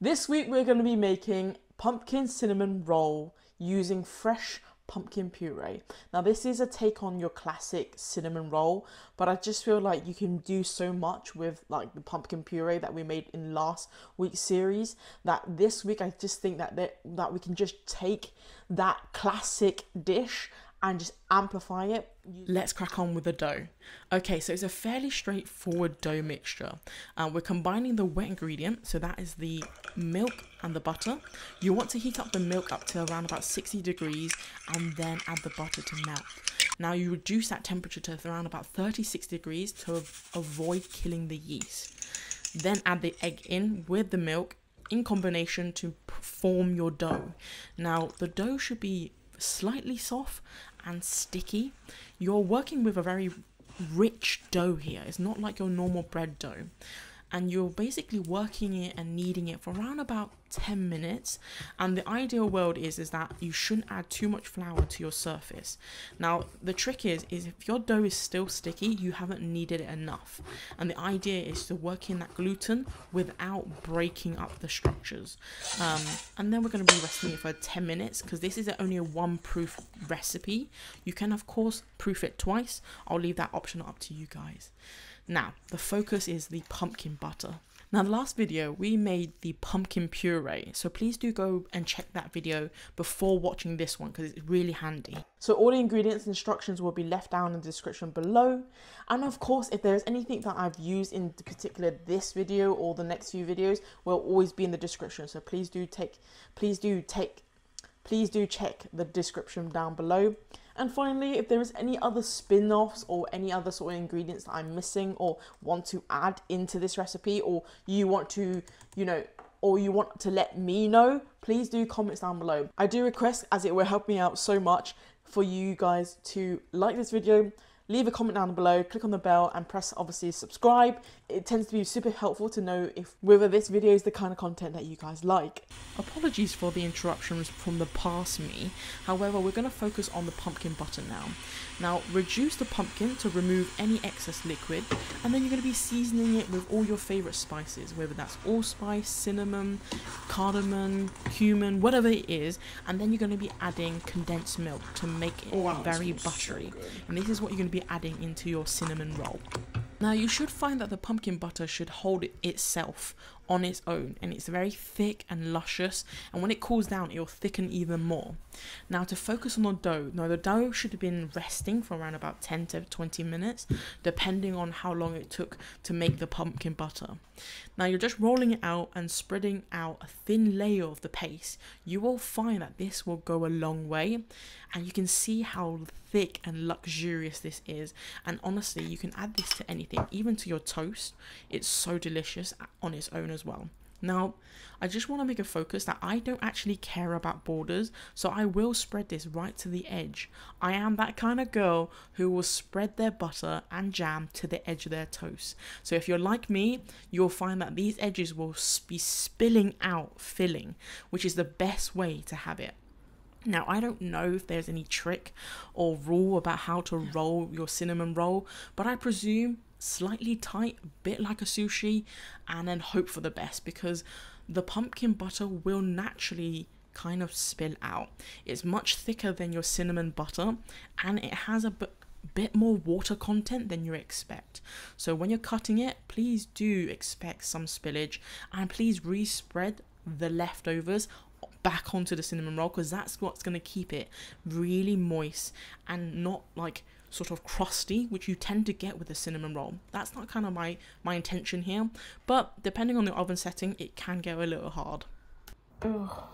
This week we're going to be making pumpkin cinnamon roll using fresh pumpkin puree. Now this is a take on your classic cinnamon roll, but I just feel like you can do so much with like the pumpkin puree that we made in last week's series that this week I just think that that, that we can just take that classic dish and just amplify it. Let's crack on with the dough. Okay, so it's a fairly straightforward dough mixture. Uh, we're combining the wet ingredient, so that is the milk and the butter. You want to heat up the milk up to around about 60 degrees and then add the butter to melt. Now you reduce that temperature to around about 36 degrees to avoid killing the yeast. Then add the egg in with the milk in combination to form your dough. Now the dough should be slightly soft and sticky. You're working with a very rich dough here. It's not like your normal bread dough and you're basically working it and kneading it for around about 10 minutes. And the ideal world is is that you shouldn't add too much flour to your surface. Now the trick is is if your dough is still sticky you haven't kneaded it enough. And the idea is to work in that gluten without breaking up the structures. Um, and then we're going to be resting it for 10 minutes because this is only a one proof recipe. You can of course proof it twice. I'll leave that option up to you guys now, the focus is the pumpkin butter. Now, the last video we made the pumpkin puree, so please do go and check that video before watching this one because it's really handy. So, all the ingredients and instructions will be left down in the description below. And of course, if there's anything that I've used in particular this video or the next few videos, will always be in the description. So, please do take, please do take, please do check the description down below. And finally, if there is any other spin-offs or any other sort of ingredients that I'm missing or want to add into this recipe or you want to, you know, or you want to let me know, please do comments down below. I do request as it will help me out so much for you guys to like this video, leave a comment down below, click on the bell and press obviously subscribe. It tends to be super helpful to know if whether this video is the kind of content that you guys like. Apologies for the interruptions from the past me, however we're going to focus on the pumpkin butter now. Now reduce the pumpkin to remove any excess liquid and then you're going to be seasoning it with all your favourite spices, whether that's allspice, cinnamon, cardamom, cumin, whatever it is, and then you're going to be adding condensed milk to make it oh, wow, very buttery. So and this is what you're going to be adding into your cinnamon roll. Now you should find that the pumpkin butter should hold itself on its own and it's very thick and luscious and when it cools down it will thicken even more. Now to focus on the dough, now the dough should have been resting for around about 10 to 20 minutes depending on how long it took to make the pumpkin butter. Now you're just rolling it out and spreading out a thin layer of the paste. You will find that this will go a long way and you can see how thick and luxurious this is and honestly you can add this to anything even to your toast. It's so delicious uh, on its own as well. Now, I just want to make a focus that I don't actually care about borders, so I will spread this right to the edge. I am that kind of girl who will spread their butter and jam to the edge of their toast. So if you're like me, you'll find that these edges will be spilling out filling, which is the best way to have it. Now, I don't know if there's any trick or rule about how to roll your cinnamon roll, but I presume slightly tight, a bit like a sushi, and then hope for the best because the pumpkin butter will naturally kind of spill out. It's much thicker than your cinnamon butter and it has a bit bit more water content than you expect. So when you're cutting it, please do expect some spillage and please respread the leftovers back onto the cinnamon roll because that's what's going to keep it really moist and not like sort of crusty, which you tend to get with a cinnamon roll. That's not kind of my, my intention here, but depending on the oven setting, it can get a little hard. Ugh.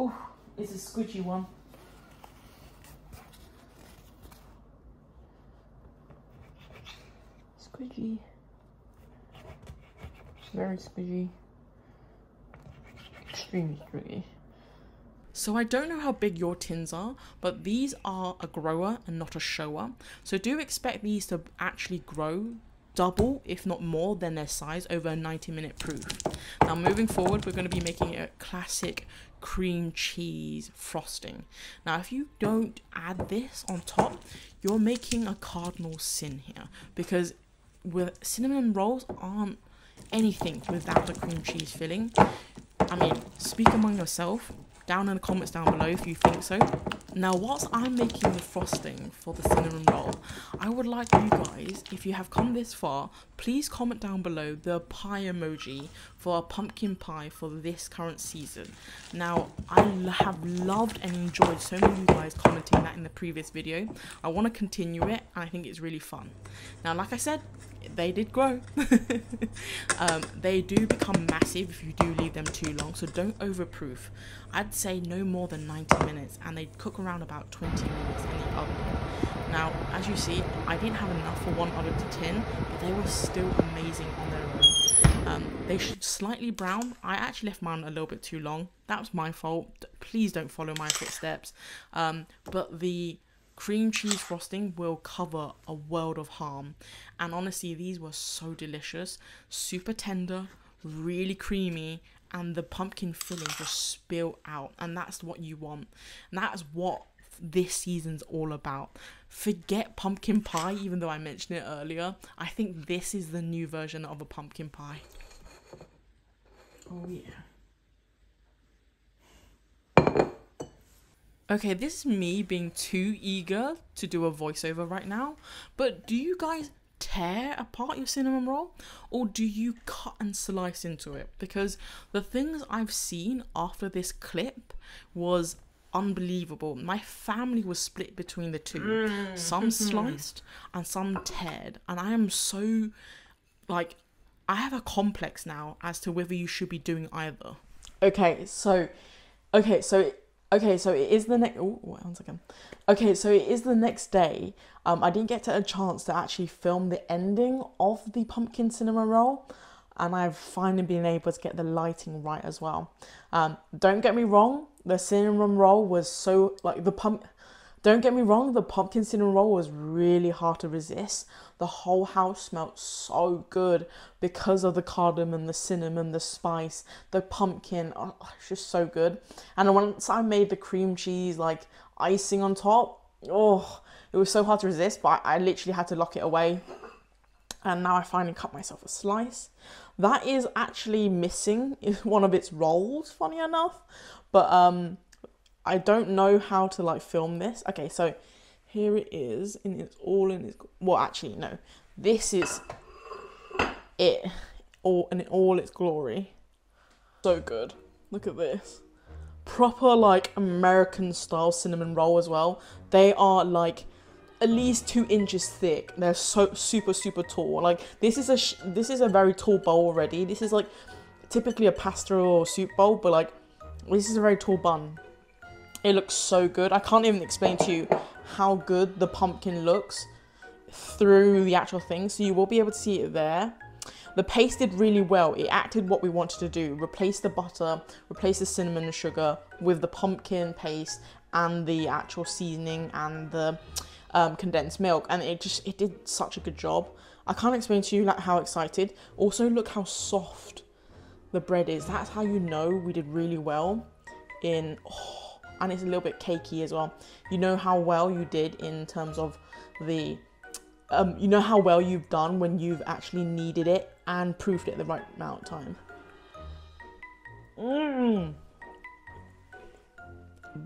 Oh, it's a squidgy one. Squidgy. Very squidgy extremely. So I don't know how big your tins are, but these are a grower and not a shower. So do expect these to actually grow double, if not more, than their size over a 90 minute proof. Now, moving forward, we're going to be making a classic cream cheese frosting. Now, if you don't add this on top, you're making a cardinal sin here because with cinnamon rolls aren't anything without a cream cheese filling. I mean, speak among yourself. Down in the comments down below if you think so. Now, whilst I'm making the frosting for the cinnamon roll, I would like you guys, if you have come this far, please comment down below the pie emoji for a pumpkin pie for this current season. Now, I have loved and enjoyed so many of you guys commenting that in the previous video. I want to continue it, and I think it's really fun. Now, like I said, they did grow. um, they do become massive if you do leave them too long, so don't overproof. I'd say no more than 90 minutes, and they cook around about 20 minutes in the oven. Now, as you see, I didn't have enough for one out the tin, but they were still amazing on their own. Um, they should slightly brown. I actually left mine a little bit too long. That was my fault. Please don't follow my footsteps. Um, but the cream cheese frosting will cover a world of harm. And honestly, these were so delicious, super tender, really creamy, and the pumpkin filling just spill out. And that's what you want. And that's what this season's all about. Forget pumpkin pie, even though I mentioned it earlier. I think this is the new version of a pumpkin pie. Oh, yeah. Okay, this is me being too eager to do a voiceover right now, but do you guys tear apart your cinnamon roll or do you cut and slice into it? Because the things I've seen after this clip was unbelievable. My family was split between the two. Mm. Some sliced and some teared, and I am so like I have a complex now as to whether you should be doing either. Okay, so okay, so Okay, so it is the next. Oh, one second. Okay, so it is the next day. Um, I didn't get a chance to actually film the ending of the pumpkin cinema roll, and I've finally been able to get the lighting right as well. Um, don't get me wrong, the cinnamon roll was so like the pump. Don't get me wrong, the pumpkin cinnamon roll was really hard to resist. The whole house smelled so good because of the cardamom, the cinnamon, the spice, the pumpkin. Oh, it's just so good. And once I made the cream cheese like icing on top, oh, it was so hard to resist, but I, I literally had to lock it away. And now I finally cut myself a slice. That is actually missing one of its rolls, funny enough. But um I don't know how to like film this. Okay, so here it is and it's all in its well actually no. This is it all in all its glory. So good. Look at this. Proper like American style cinnamon roll as well. They are like at least two inches thick. They're so super super tall. Like this is a this is a very tall bowl already. This is like typically a pasta or soup bowl, but like this is a very tall bun. It looks so good. I can't even explain to you how good the pumpkin looks through the actual thing. So you will be able to see it there. The paste did really well. It acted what we wanted to do. Replace the butter, replace the cinnamon and sugar with the pumpkin paste and the actual seasoning and the um, condensed milk. And it just, it did such a good job. I can't explain to you like how excited. Also look how soft the bread is. That's how you know we did really well in, oh, and it's a little bit cakey as well. You know how well you did in terms of the, um, you know how well you've done when you've actually kneaded it and proofed it the right amount of time. Mmm.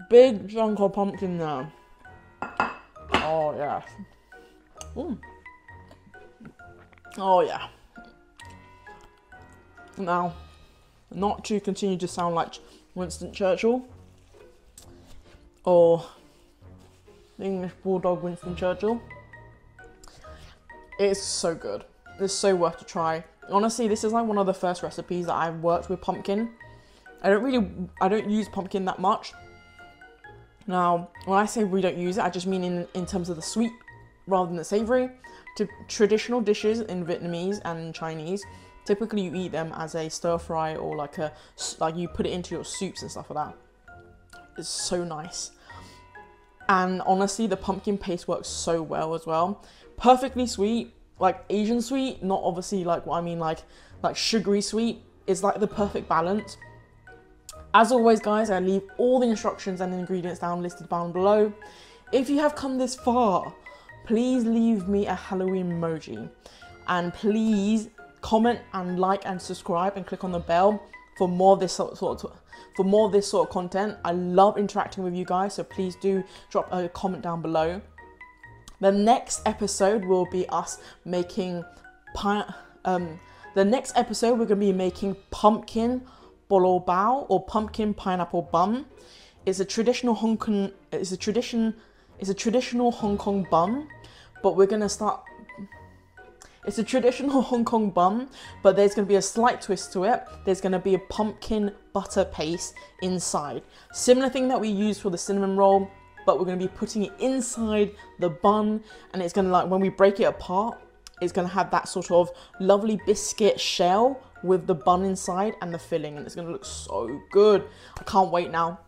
Big chunk of pumpkin there. Oh yeah. Mm. Oh yeah. Now, not to continue to sound like Winston Churchill, or the English Bulldog Winston Churchill. It's so good. It's so worth to try. Honestly, this is like one of the first recipes that I've worked with pumpkin. I don't really, I don't use pumpkin that much. Now, when I say we don't use it, I just mean in, in terms of the sweet rather than the savory. To traditional dishes in Vietnamese and Chinese, typically you eat them as a stir fry or like a, like you put it into your soups and stuff like that is so nice. And honestly, the pumpkin paste works so well as well. Perfectly sweet, like Asian sweet, not obviously like what I mean like like sugary sweet. It's like the perfect balance. As always, guys, I leave all the instructions and the ingredients down listed down below. If you have come this far, please leave me a Halloween emoji. And please comment and like and subscribe and click on the bell for more of this sort of for more this sort of content. I love interacting with you guys, so please do drop a comment down below. The next episode will be us making. Um, the next episode we're gonna be making pumpkin bolo bao or pumpkin pineapple bun. It's a traditional Hong Kong. It's a tradition. It's a traditional Hong Kong bun, but we're gonna start. It's a traditional Hong Kong bun, but there's gonna be a slight twist to it. There's gonna be a pumpkin butter paste inside. Similar thing that we use for the cinnamon roll, but we're gonna be putting it inside the bun, and it's gonna like when we break it apart, it's gonna have that sort of lovely biscuit shell with the bun inside and the filling and it's gonna look so good. I can't wait now.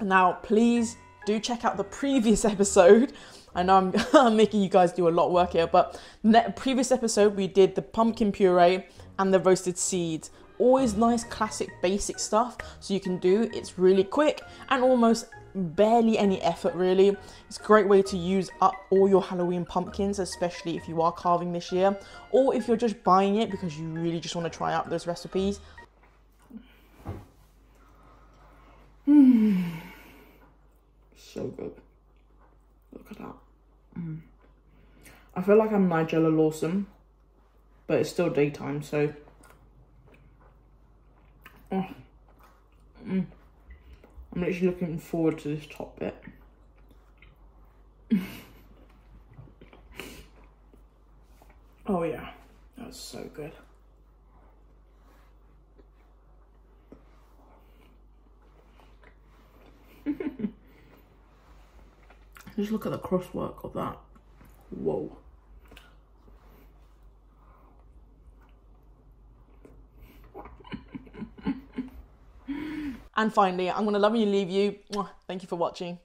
Now, please do check out the previous episode. I know I'm, I'm making you guys do a lot of work here, but previous episode we did the pumpkin puree and the roasted seeds. Always nice classic basic stuff so you can do. It's really quick and almost barely any effort really. It's a great way to use up all your Halloween pumpkins, especially if you are carving this year, or if you're just buying it because you really just want to try out those recipes. So good. At that. Mm. I feel like I'm Nigella Lawson, but it's still daytime, so. Oh. Mm. I'm literally looking forward to this top bit. oh yeah, that's so good. Just look at the crosswork of that. Whoa. And finally, I'm going to love you leave you. Thank you for watching.